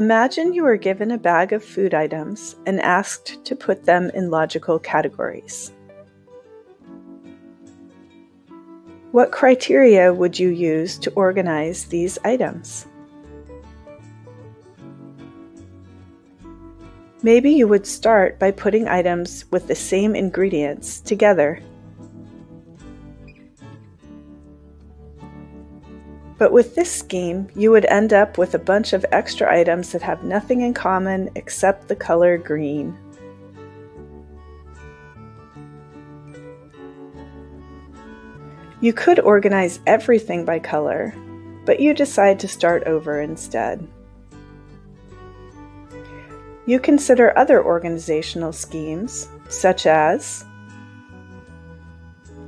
Imagine you were given a bag of food items and asked to put them in logical categories. What criteria would you use to organize these items? Maybe you would start by putting items with the same ingredients together. But with this scheme, you would end up with a bunch of extra items that have nothing in common except the color green. You could organize everything by color, but you decide to start over instead. You consider other organizational schemes, such as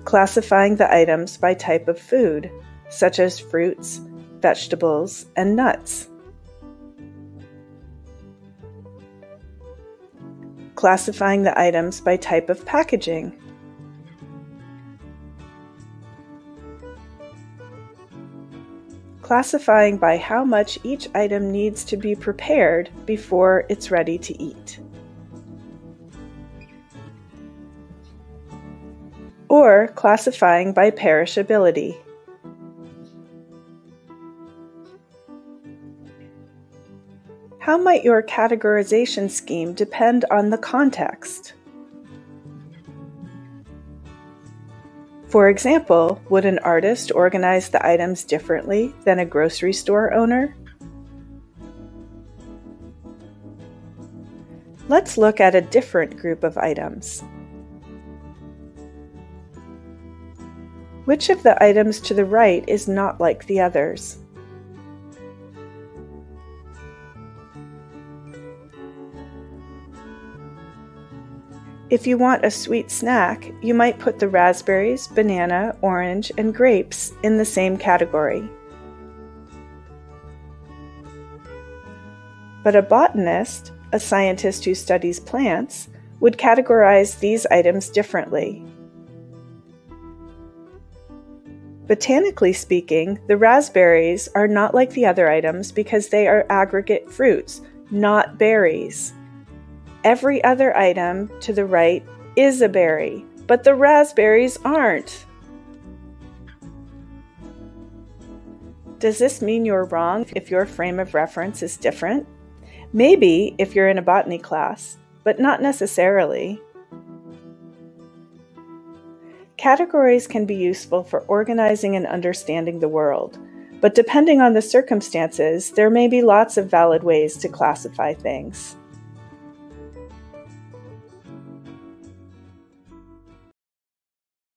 classifying the items by type of food such as fruits, vegetables, and nuts. Classifying the items by type of packaging. Classifying by how much each item needs to be prepared before it's ready to eat. Or classifying by perishability. How might your categorization scheme depend on the context? For example, would an artist organize the items differently than a grocery store owner? Let's look at a different group of items. Which of the items to the right is not like the others? If you want a sweet snack, you might put the raspberries, banana, orange, and grapes in the same category. But a botanist, a scientist who studies plants, would categorize these items differently. Botanically speaking, the raspberries are not like the other items because they are aggregate fruits, not berries. Every other item to the right is a berry, but the raspberries aren't. Does this mean you're wrong if your frame of reference is different? Maybe if you're in a botany class, but not necessarily. Categories can be useful for organizing and understanding the world, but depending on the circumstances, there may be lots of valid ways to classify things.